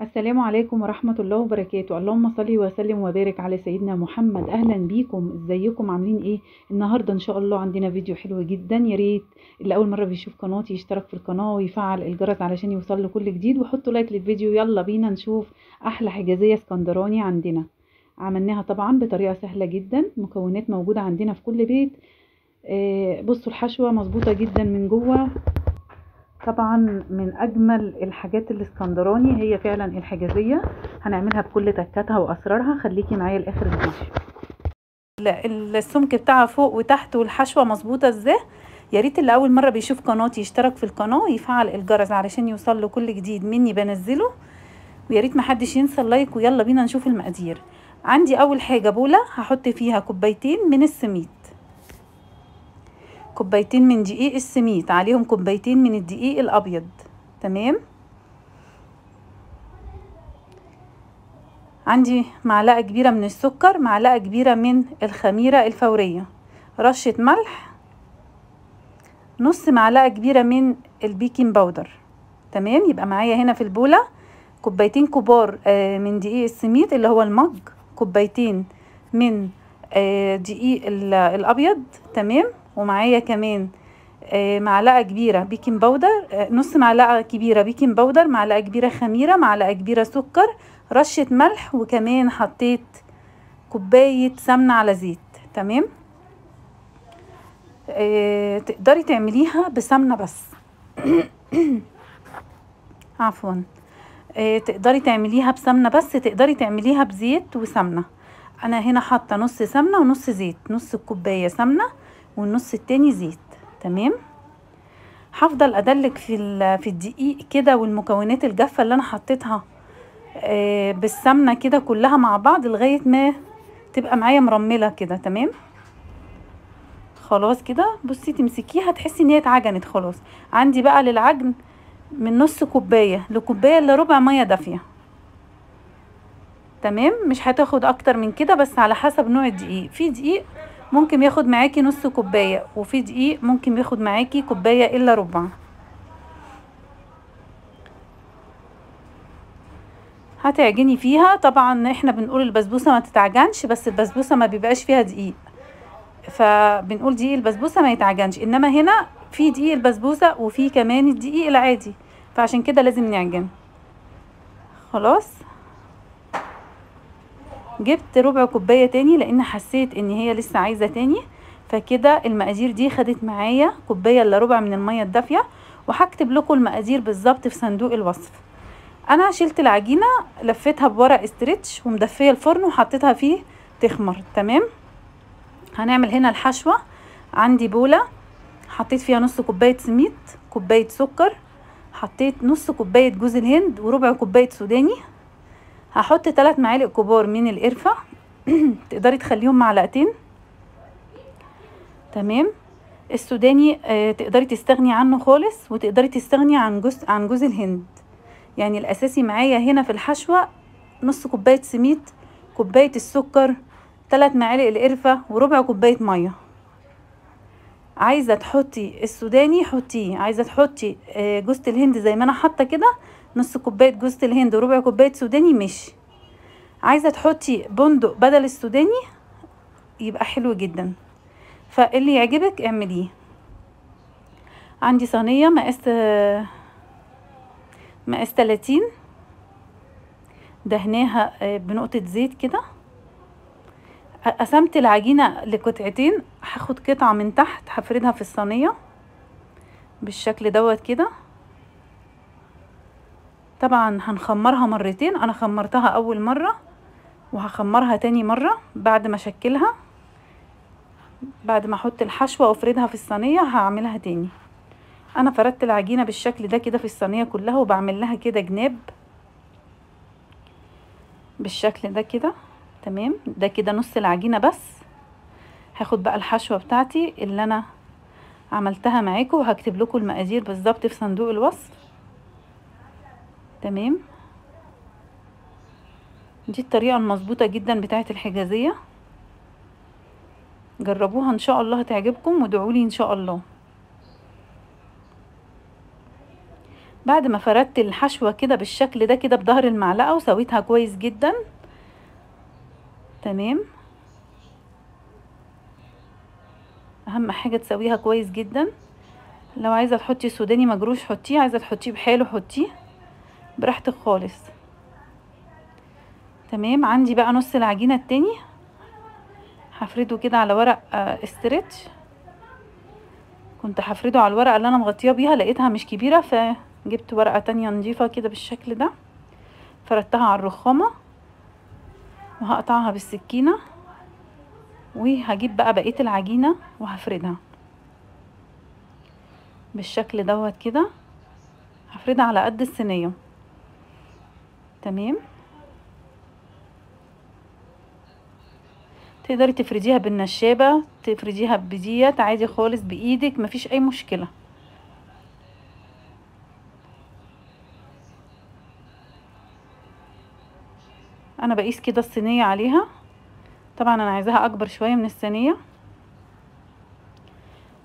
السلام عليكم ورحمة الله وبركاته. اللهم صل وسلم وبارك على سيدنا محمد. أهلا بيكم. إزيكم؟ عاملين إيه؟ النهاردة إن شاء الله عندنا فيديو حلو جدا. يا ريت اللي أول مرة بيشوف قناتي يشترك في القناة ويفعل الجرس علشان يوصل له كل جديد وحطوا لايك للفيديو. يلا بينا نشوف أحلى حجازية اسكندراني عندنا. عملناها طبعا بطريقة سهلة جدا. مكونات موجودة عندنا في كل بيت. آه بصوا الحشوة مظبوطة جدا من جوه. طبعا من أجمل الحاجات الإسكندراني هي فعلا الحجازية. هنعملها بكل تكاتها وأسرارها. خليكي معايا لآخر الفيديو. السمك بتاعها فوق وتحت والحشوة مظبوطة إزاي؟ يا ريت اللي أول مرة بيشوف قناتي يشترك في القناة ويفعل الجرس علشان يوصل له كل جديد مني بنزله. ويا ريت محدش ينسى اللايك ويلا بينا نشوف المقادير. عندي أول حاجة بوله هحط فيها كوبايتين من السميد. كوبايتين من دقيق السميد عليهم كوبايتين من الدقيق الأبيض. تمام؟ عندي معلقة كبيرة من السكر معلقة كبيرة من الخميرة الفورية. رشة ملح نص معلقة كبيرة من ال baking powder. تمام؟ يبقى معايا هنا في البولة كوبايتين كبار من دقيق السميد اللي هو ال mug كوبايتين من دقيق الأبيض. تمام؟ ومعايا كمان آه معلقة كبيرة baking powder آه نص معلقة كبيرة baking powder معلقة كبيرة خميرة معلقة كبيرة سكر رشة ملح وكمان حطيت كوباية سمنة على زيت. تمام؟ آه تقدري تعمليها بسمنة بس. عفوا. تقدري تعمليها بسمنة بس تقدري تعمليها بزيت وسمنة. أنا هنا حاطة نص سمنة ونص زيت نص الكوبايه سمنة والنص التاني زيت تمام؟ هفضل ادلك في في الدقيق كده والمكونات الجافة اللي أنا حطيتها آه بالسمنة كده كلها مع بعض لغاية ما تبقى معايا مرملة كده تمام؟ خلاص كده؟ بصي تمسكيها تحسي إن هي اتعجنت خلاص. عندي بقى للعجن من نص كوباية لكوباية إلا ربع مية دافية. تمام؟ مش هتاخد أكتر من كده بس على حسب نوع الدقيق. في دقيق ممكن ياخد معاكي نص كوباية وفي دقيق ممكن ياخد معاكي كوباية إلا ربع. هتعجني فيها. طبعا إحنا بنقول البسبوسة ما تتعجنش بس البسبوسة ما بيبقاش فيها دقيق. فبنقول دقيق البسبوسة ما يتعجنش. إنما هنا في دقيق البسبوسة وفي كمان الدقيق العادي. فعشان كده لازم نعجن. خلاص؟ جبت ربع كوباية تاني لأن حسيت إن هي لسه عايزة تاني فكده المقادير دي خدت معايا كوباية إلا ربع من المية الدافية وهكتب لكم المقادير بالظبط في صندوق الوصف. أنا شلت العجينة لفيتها بورق استرتش ومدفية الفرن وحطيتها فيه تخمر تمام؟ هنعمل هنا الحشوة. عندي بولة حطيت فيها نص كوباية سميد كوباية سكر حطيت نص كوباية جوز الهند وربع كوباية سوداني. هحط ثلاث معالق كبار من القرفة. تقدري تخليهم معلقتين. تمام. السوداني آه تقدري تستغني عنه خالص وتقدري تستغني عن جوز عن جوز الهند. يعني الأساسي معايا هنا في الحشوة نص كوباية سميد كوباية السكر ثلاث معالق القرفة وربع كوباية مية. عايزة تحطي السوداني حطيه. عايزة تحطي آه جوز الهند زي ما أنا حاطة كده نص كوباية جوز الهند وربع كوباية سوداني ماشي عايزة تحطي بندق بدل السوداني يبقى حلو جدا. فاللي يعجبك اعمليه. عندي صينية مقاس مقاس 30 دهناها بنقطة زيت كده. قسمت العجينة لقطعتين هاخد قطعة من تحت هفردها في الصينية بالشكل دوت كده. طبعا هنخمرها مرتين أنا خمرتها أول مرة وهخمرها تاني مرة بعد ما أشكلها. بعد ما أحط الحشوة وأفردها في الصينية هعملها تاني. أنا فردت العجينة بالشكل ده كده في الصينية كلها وبعمل لها كده جناب بالشكل ده كده. تمام؟ ده كده نص العجينة بس. هاخد بقى الحشوة بتاعتي اللي أنا عملتها معاكم وهكتب لكم المقادير بالظبط في صندوق الوصف. تمام؟ دي الطريقة المظبوطة جدا بتاعت الحجازية. جربوها إن شاء الله هتعجبكم وادعولي إن شاء الله. بعد ما فردت الحشوة كده بالشكل ده كده بظهر المعلقة وسويتها كويس جدا. تمام. أهم حاجة تسويها كويس جدا. لو عايزة تحطي سوداني مجروش حطيه عايزة تحطيه بحاله حطيه. براحتك خالص. تمام. عندي بقى نص العجينة التاني. هفرده كده على ورق استرتش كنت هفرده على الورقة اللي أنا مغطياه بيها لقيتها مش كبيرة فجبت ورقة تانية نضيفة كده بالشكل ده. فردتها على الرخامة. وهقطعها بالسكينة وهجيب بقى بقية العجينة وهفردها. بالشكل دوت كده هفردها على قد الصينية. تمام؟ تقدري تفرديها بالنشابة تفرديها بديت عادي خالص بإيدك مفيش أي مشكلة. أنا بقيس كده الصينية عليها. طبعا أنا عايزاها أكبر شوية من الصينية.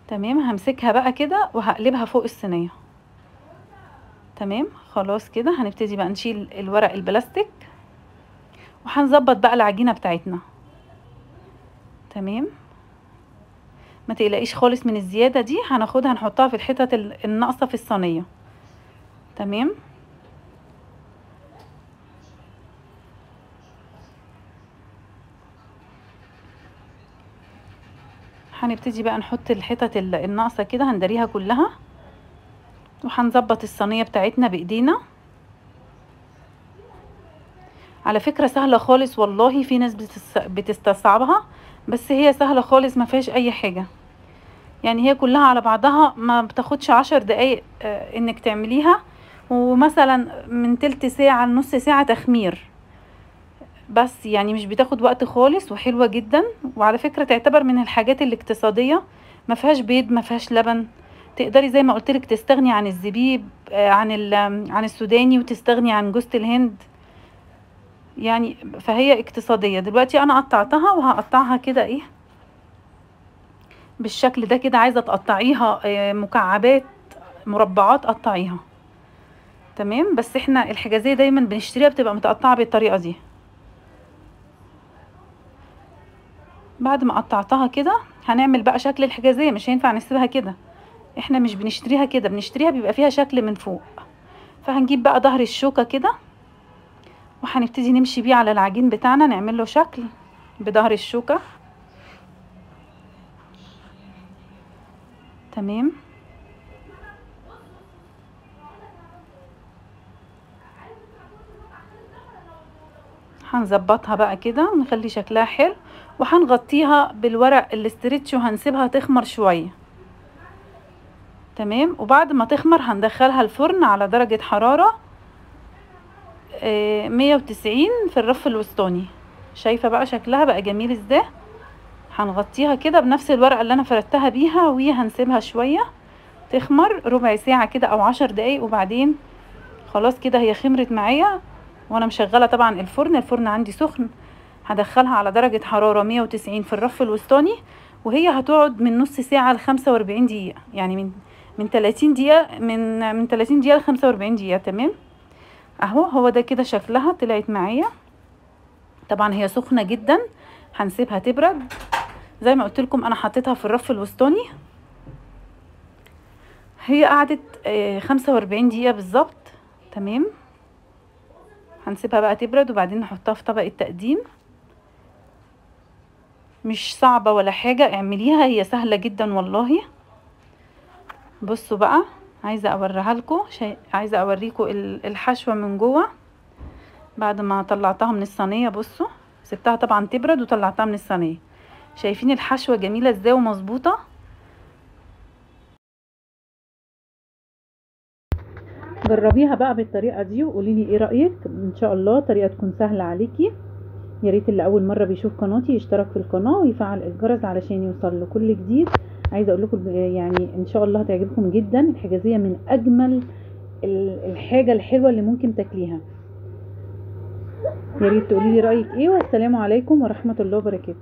تمام همسكها بقى كده وهقلبها فوق الصينية. تمام خلاص كده. هنبتدي بقى نشيل الورق البلاستيك وهنظبط بقى العجينة بتاعتنا. تمام. ما تقلقيش خالص من الزيادة دي. هناخدها نحطها في الحتت الناقصة في الصينية. تمام. هنبتدي بقى نحط الحتت الناقصة كده هندريها كلها. وهنظبط الصينية بتاعتنا بإيدينا. على فكرة سهلة خالص والله في ناس بتستصعبها بس هي سهلة خالص ما فيهاش أي حاجة. يعني هي كلها على بعضها ما بتاخدش عشر دقايق آه إنك تعمليها. ومثلا من تلت ساعة لنص ساعة تخمير. بس يعني مش بتاخد وقت خالص وحلوة جدا. وعلى فكرة تعتبر من الحاجات الاقتصادية. ما فيهاش بيض ما فيهاش لبن. تقدري زي ما قلت لك تستغني عن الزبيب آه عن عن السوداني وتستغني عن جوزة الهند. يعني فهي اقتصادية. دلوقتي أنا قطعتها وهقطعها كده إيه بالشكل ده كده. عايزة تقطعيها مكعبات مربعات قطعيها. تمام؟ بس إحنا الحجازية دايما بنشتريها بتبقى متقطعة بالطريقة دي. بعد ما قطعتها كده هنعمل بقى شكل الحجازية مش هينفع نسيبها كده. إحنا مش بنشتريها كده بنشتريها بيبقى فيها شكل من فوق. فهنجيب بقى ظهر الشوكة كده وهنبتدي نمشي بيه على العجين بتاعنا نعمل له شكل بظهر الشوكة. تمام؟ هنظبطها بقى كده ونخلي شكلها حلو وهنغطيها بالورق الاسترتش وهنسيبها تخمر شوية. تمام؟ وبعد ما تخمر هندخلها الفرن على درجة حرارة مية وتسعين في الرف الوسطاني. شايفة بقى شكلها بقى جميل إزاي؟ هنغطيها كده بنفس الورقة اللي أنا فردتها بيها وهنسيبها شوية. تخمر ربع ساعة كده أو عشر دقايق وبعدين خلاص كده هي خمرت معايا. وأنا مشغلة طبعا الفرن الفرن عندي سخن هدخلها على حرارة مية وتسعين في الرف الوسطاني وهي هتقعد من نص ساعة لخمسة وأربعين دقيقة يعني من من تلاتين دقيقة من من تلاتين دقيقة لخمسة وأربعين دقيقة تمام؟ أهو هو ده كده شكلها طلعت معايا. طبعا هي سخنة جدا هنسيبها تبرد. زي ما قلت لكم أنا حطيتها في الرف الوسطاني. هي قعدت خمسة وأربعين دقيقة بالظبط تمام؟ هنسيبها بقى تبرد وبعدين نحطها في طبق التقديم. مش صعبة ولا حاجة اعمليها هي سهلة جدا والله. بصوا بقى عايزة أوريها لكم. عايزة أوريكم الحشوة من جوه. بعد ما طلعتها من الصينية بصوا سبتها طبعا تبرد وطلعتها من الصينية. شايفين الحشوة جميلة إزاي ومظبوطة؟ جربيها بقى بالطريقة دي وقولي لي إيه رأيك. إن شاء الله طريقة تكون سهلة عليكي. يا ريت اللي أول مرة بيشوف قناتي يشترك في القناة ويفعل الجرس علشان يوصل له كل جديد. عايزة أقول لكم يعني إن شاء الله هتعجبكم جدا. الحجازية من أجمل الحاجة الحلوة اللي ممكن تاكليها. يا ريت تقولي لي رأيك إيه. والسلام عليكم ورحمة الله وبركاته.